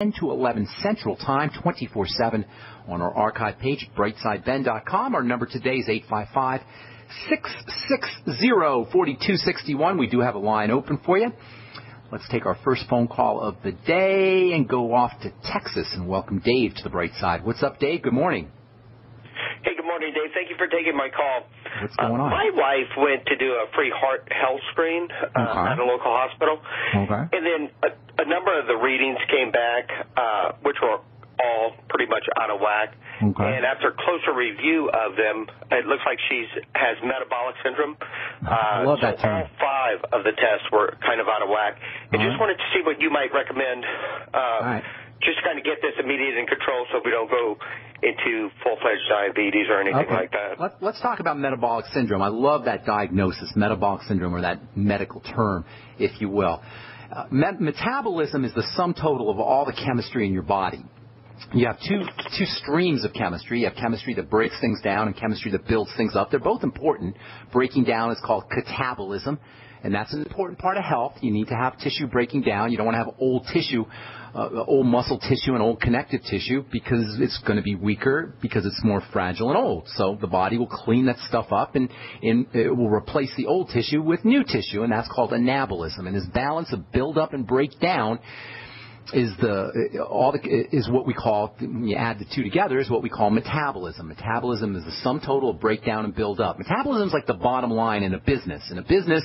10 to 11 Central Time, 24-7 on our archive page, brightsideben.com. Our number today is 855 660 4261. We do have a line open for you. Let's take our first phone call of the day and go off to Texas and welcome Dave to the bright side. What's up, Dave? Good morning. Hey, good morning, Dave. Thank you for taking my call. What's going on? Uh, my wife went to do a free heart health screen uh, Okay. at a local hospital. Okay. And then a number of the readings came back, uh, which were all pretty much out of whack. Okay. And after closer review of them, it looks like she's has metabolic syndrome. I Uh, love that so term. All five of the tests were kind of out of whack. I All just right. wanted to see what you might recommend. Uh, right. Just kind of get this immediate in control so we don't go into full-fledged diabetes or anything like that. Let, let's talk about metabolic syndrome. I love that diagnosis, metabolic syndrome, or that medical term, if you will. Uh, met- metabolism is the sum total of all the chemistry in your body. You have two two streams of chemistry. You have chemistry that breaks things down and chemistry that builds things up. They're both important. Breaking down is called catabolism, and that's an important part of health. You need to have tissue breaking down. You don't want to have old tissue, uh, old muscle tissue and old connective tissue because it's going to be weaker because it's more fragile and old. So the body will clean that stuff up and, and it will replace the old tissue with new tissue, and that's called anabolism. And this balance of build up and break down is the all the is what we call when you add the two together is what we call metabolism. Metabolism is the sum total of breakdown and build up. Metabolism is like the bottom line in a business. In a business,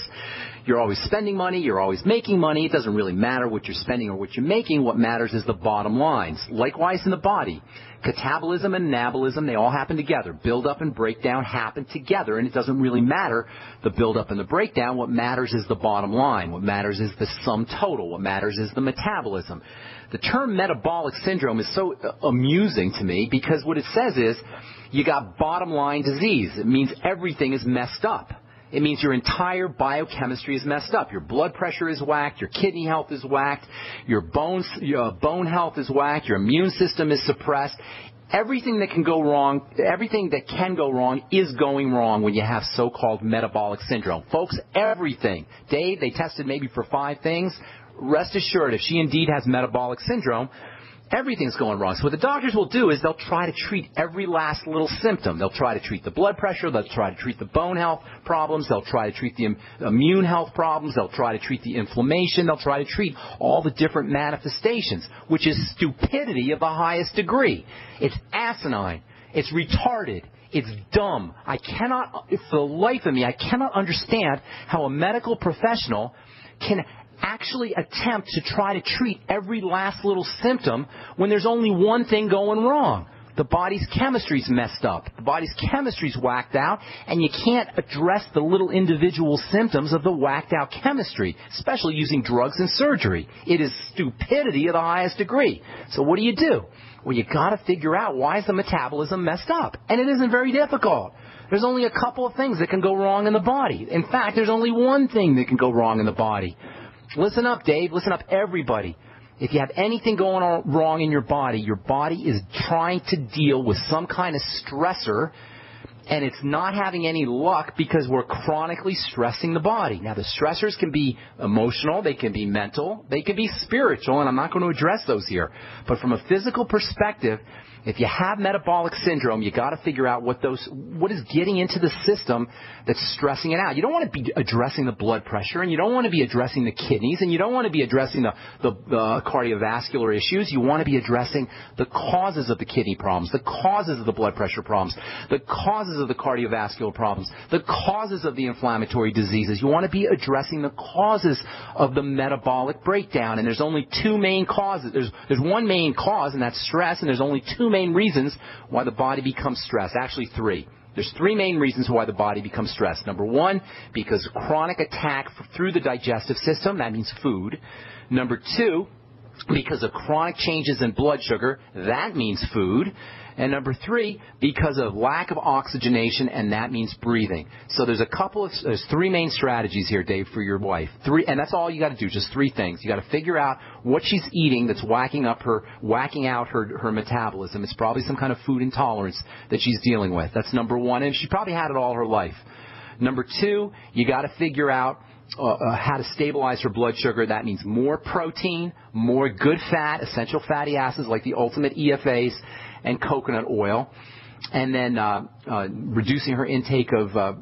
you're always spending money, you're always making money. It doesn't really matter what you're spending or what you're making. What matters is the bottom lines. Likewise in the body. Catabolism and anabolism, they all happen together. Build up and breakdown happen together, and it doesn't really matter the build up and the breakdown. What matters is the bottom line. What matters is the sum total. What matters is the metabolism. The term metabolic syndrome is so uh, amusing to me because what it says is you got bottom line disease. It means everything is messed up. It means your entire biochemistry is messed up. Your blood pressure is whacked. Your kidney health is whacked. Your bones, your uh, bone health is whacked. Your immune system is suppressed. Everything that can go wrong, everything that can go wrong is going wrong when you have so-called metabolic syndrome. Folks, everything. Dave, they tested maybe for five things. Rest assured, if she indeed has metabolic syndrome, everything's going wrong. So what the doctors will do is they'll try to treat every last little symptom. They'll try to treat the blood pressure. They'll try to treat the bone health problems. They'll try to treat the im- immune health problems. They'll try to treat the inflammation. They'll try to treat all the different manifestations, which is stupidity of the highest degree. It's asinine. It's retarded. It's dumb. I cannot, for the life of me, I cannot understand how a medical professional can actually attempt to try to treat every last little symptom when there's only one thing going wrong. The body's chemistry's messed up. The body's chemistry's whacked out, and you can't address the little individual symptoms of the whacked out chemistry, especially using drugs and surgery. It is stupidity of the highest degree. So what do you do? Well, you gotta figure out why is the metabolism messed up. And it isn't very difficult. There's only a couple of things that can go wrong in the body. In fact, there's only one thing that can go wrong in the body. Listen up, Dave. Listen up, everybody. If you have anything going on wrong in your body, your body is trying to deal with some kind of stressor and it's not having any luck because we're chronically stressing the body. Now, the stressors can be emotional, they can be mental, they can be spiritual, and I'm not going to address those here. But from a physical perspective, if you have metabolic syndrome, you got to figure out what those what is getting into the system that's stressing it out. You don't want to be addressing the blood pressure, and you don't want to be addressing the kidneys, and you don't want to be addressing the the, cardiovascular issues. You want to be addressing the causes of the kidney problems, the causes of the blood pressure problems, the causes of the cardiovascular problems, the causes of the inflammatory diseases. You want to be addressing the causes of the metabolic breakdown. And there's only two main causes. There's there's one main cause, and that's stress, and there's only two main reasons why the body becomes stressed. Actually, three. There's three main reasons why the body becomes stressed. Number one, because chronic attack through the digestive system, that means food. Number two, because of chronic changes in blood sugar, that means food. And number three, because of lack of oxygenation, and that means breathing. So there's a couple of, there's three main strategies here, Dave, for your wife. Three, and that's all you got to do, just three things. You got to figure out what she's eating that's whacking up her, whacking out her, her metabolism. It's probably some kind of food intolerance that she's dealing with. That's number one, and she probably had it all her life. Number two, you got to figure out uh, uh, how to stabilize her blood sugar. That means more protein, more good fat, essential fatty acids like the ultimate EFAs, and coconut oil and then uh, uh, reducing her intake of uh,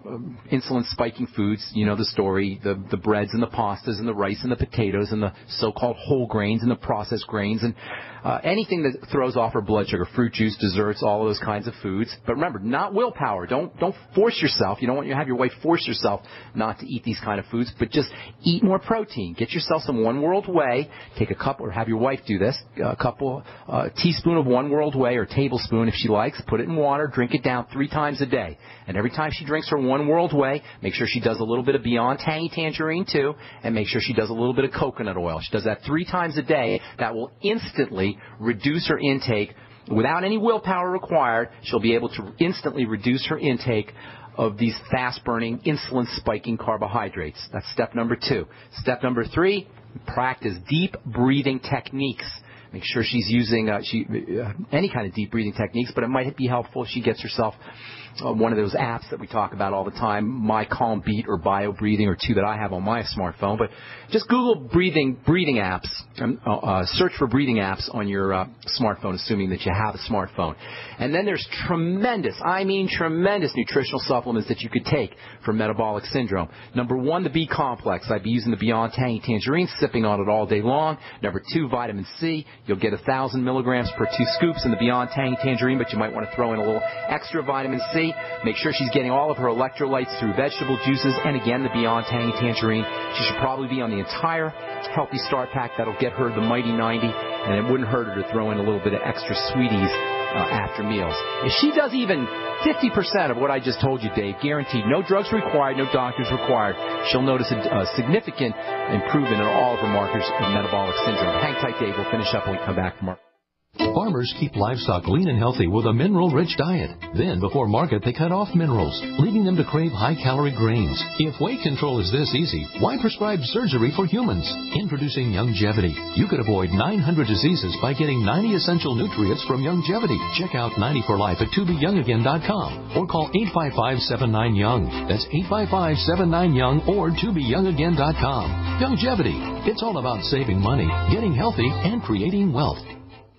insulin spiking foods. You know the story: the the breads and the pastas and the rice and the potatoes and the so-called whole grains and the processed grains and uh, anything that throws off her blood sugar, fruit juice, desserts, all of those kinds of foods. But remember, not willpower. Don't don't force yourself. You don't want you to have your wife force yourself not to eat these kind of foods, but just eat more protein. Get yourself some One World Whey. Take a cup, or have your wife do this. A couple uh, teaspoon of One World Whey or tablespoon if she likes. Put it in water. Drink it down three times a day. And every time she drinks her One World Whey, make sure she does a little bit of Beyond Tangy Tangerine too, and make sure she does a little bit of coconut oil. She does that three times a day. That will instantly reduce her intake without any willpower required. She'll be able to instantly reduce her intake of these fast burning, insulin spiking carbohydrates. That's step number two. Step number three, practice deep breathing techniques. Make sure she's using uh, she, uh, any kind of deep breathing techniques, but it might be helpful if she gets herself uh, one of those apps that we talk about all the time, My Calm Beat or Bio Breathing, or two that I have on my smartphone. But just Google breathing breathing apps, and uh, uh, search for breathing apps on your uh, smartphone, assuming that you have a smartphone. And then there's tremendous, I mean tremendous nutritional supplements that you could take for metabolic syndrome. Number one, the B complex. I'd be using the Beyond Tangy Tangerine, sipping on it all day long. Number two, vitamin C. You'll get a thousand milligrams per two scoops in the Beyond Tangy Tangerine, but you might want to throw in a little extra vitamin C Make sure she's getting all of her electrolytes through vegetable juices and again the Beyond Tangy Tangerine. She should probably be on the entire Healthy Start Pack. That'll get her the Mighty 90 and it wouldn't hurt her to throw in a little bit of extra sweeties uh, after meals. If she does even 50% of what I just told you, Dave, guaranteed, no drugs required, no doctors required, she'll notice a, a significant improvement in all of her markers of metabolic syndrome. Hang tight, Dave. We'll finish up when we come back from our Farmers keep livestock lean and healthy with a mineral-rich diet. Then, before market, they cut off minerals, leading them to crave high-calorie grains. If weight control is this easy, why prescribe surgery for humans? Introducing Youngevity. You could avoid 900 diseases by getting 90 essential nutrients from Youngevity. Check out 90 for Life at tobeyoungagain.com or call 855-79-YOUNG. That's 855-79-YOUNG or tobeyoungagain.com. Youngevity. It's all about saving money, getting healthy, and creating wealth.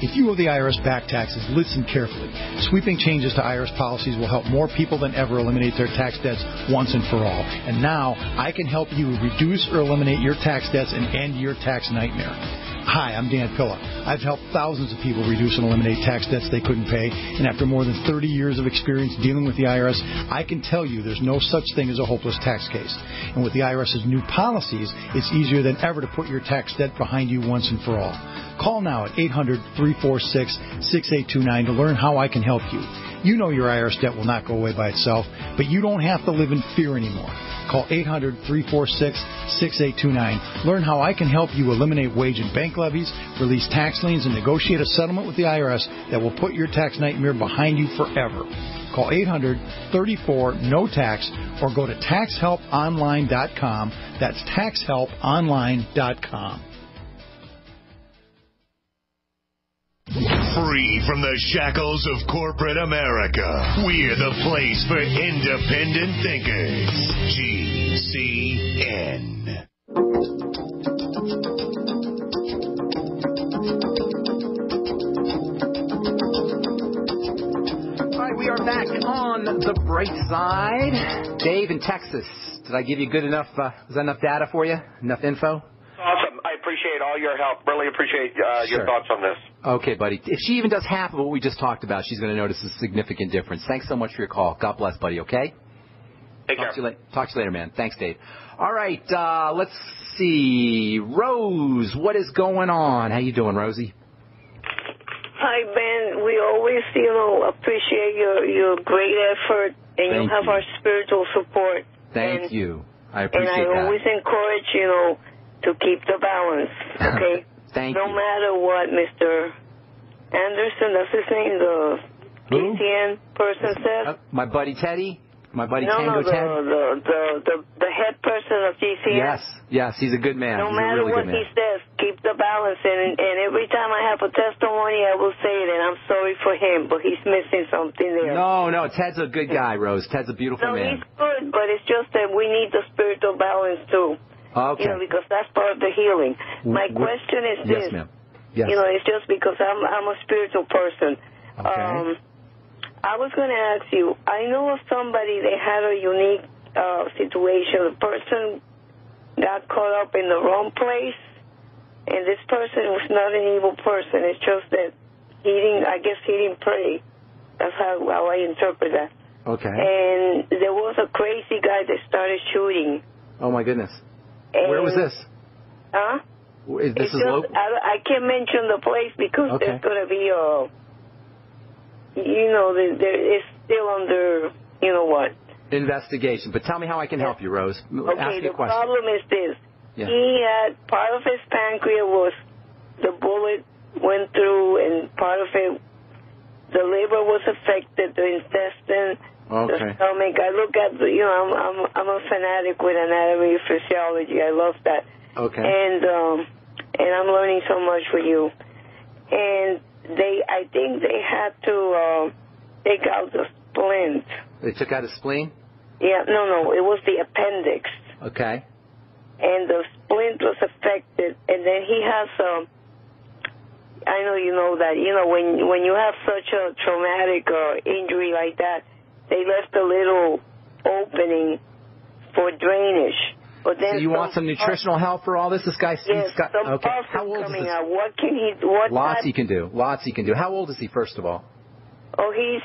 If you owe the IRS back taxes, listen carefully. Sweeping changes to IRS policies will help more people than ever eliminate their tax debts once and for all. And now I can help you reduce or eliminate your tax debts and end your tax nightmare. Hi, I'm Dan Pilla. I've helped thousands of people reduce and eliminate tax debts they couldn't pay, and after more than 30 years of experience dealing with the IRS, I can tell you there's no such thing as a hopeless tax case. And with the IRS's new policies, it's easier than ever to put your tax debt behind you once and for all. Call now at 800 346 6829 to learn how I can help you. You know your IRS debt will not go away by itself, but you don't have to live in fear anymore. Call 800 346 6829. Learn how I can help you eliminate wage and bank levies, release tax liens, and negotiate a settlement with the IRS that will put your tax nightmare behind you forever. Call 800 34 no tax or go to taxhelponline.com. That's taxhelponline.com. Free from the shackles of corporate America, we're the place for independent thinkers. GCN. All right, we are back on the bright side. Dave in Texas. Did I give you good enough? Uh, was that enough data for you? Enough info? Awesome. I appreciate all your help. Really appreciate uh, your thoughts on this. Okay, buddy. If she even does half of what we just talked about, she's going to notice a significant difference. Thanks so much for your call. God bless, buddy. Okay. Take Talk care. to you, la- talk to you later, man. Thanks, Dave. All right. Uh, let's see. Rose, what is going on? How you doing, Rosie? Hi, Ben. We always, you know, appreciate your your great effort, and you Thank have you. our spiritual support. Thank and, you. I appreciate that. And I that. always encourage, you know, to keep the balance. Okay. Thank no you. matter what, Mr. Anderson, that's his name, the Who? Person says. Uh, my buddy Teddy. My buddy no, Tango no, the, Ted. the the the the head person of GCN. Yes, yes, he's a good man. No he's matter really what he says, keep the balance. And and every time I have a testimony, I will say it, and I'm sorry for him, but he's missing something there. No, no, Ted's a good guy, Rose. Ted's a beautiful No, man. he's good, but it's just that we need the spiritual balance too. Okay. You know, because that's part of the healing. My question is yes, this. ma'am. Yes. You know, it's just because I'm I'm a spiritual person. Okay. Um, I was going to ask you. I know of somebody that had a unique uh, situation. The person got caught up in the wrong place, and this person was not an evil person. It's just that he didn't. I guess he didn't pray. That's how how I interpret that. Okay. And there was a crazy guy that started shooting. Oh my goodness. And, Where was eh, this? Huh? Is this it's is just, local? I, I can't mention the place because Okay. there's going to be a, you know, there, there, it's still under, you know what. Investigation. But tell me how I can help you, Rose. Okay, Ask the a question. problem is this. Yeah. He had, part of his pancreas was, the bullet went through and part of it, the liver was affected, the intestine, Okay. the stomach. I look at, the, you know, I'm, I'm, I'm a fanatic with anatomy and physiology. I love that. Okay. And um, and I'm learning so much with you. And they, I think they had to uh, take out the splint. They took out his spleen? Yeah, no, no, it was the appendix, Okay. and the splint was affected. And then he has um, I know you know that. You know when when you have such a traumatic uh, injury like that, they left a little opening for drainage. But then So you want some nutritional help for all this? This guy's Yes, he's got some okay. How old is this? out. What can he? What Lots type- he can do. Lots he can do. How old is he, first of all? Oh, he's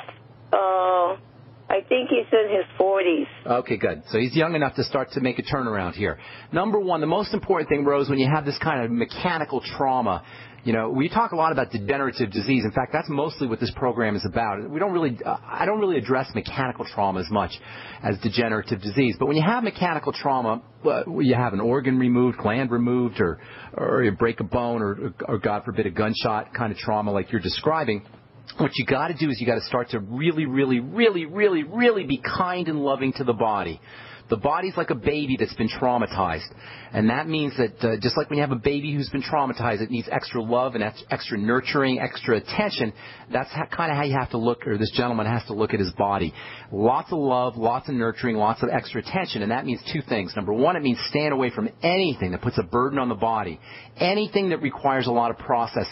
think he's in his 40s. Okay, good. So he's young enough to start to make a turnaround here. Number one, the most important thing, Rose, when you have this kind of mechanical trauma, you know, we talk a lot about degenerative disease. In fact, that's mostly what this program is about. We don't really, uh, I don't really address mechanical trauma as much as degenerative disease. But when you have mechanical trauma, uh, you have an organ removed, gland removed, or or you break a bone, or, or God forbid, a gunshot kind of trauma like you're describing what you got to do is you got to start to really, really, really, really, really be kind and loving to the body. The body's like a baby that's been traumatized. And that means that uh, just like when you have a baby who's been traumatized, it needs extra love and extra nurturing, extra attention. That's kind of how you have to look, or this gentleman has to look at his body. Lots of love, lots of nurturing, lots of extra attention. And that means two things. Number one, it means stand away from anything that puts a burden on the body. Anything that requires a lot of processing.